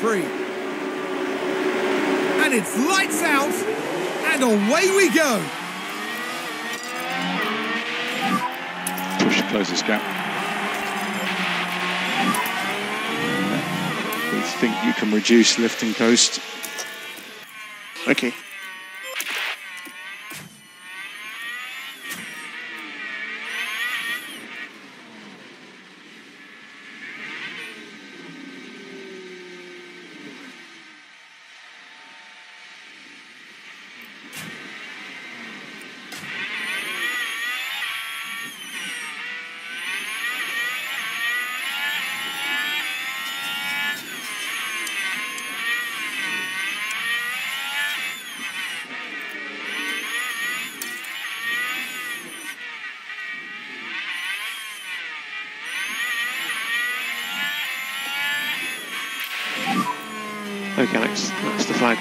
free. And it's lights out, and away we go. Push to close this gap. We think you can reduce lift and coast. Okay. Okay, Alex, that's the flag.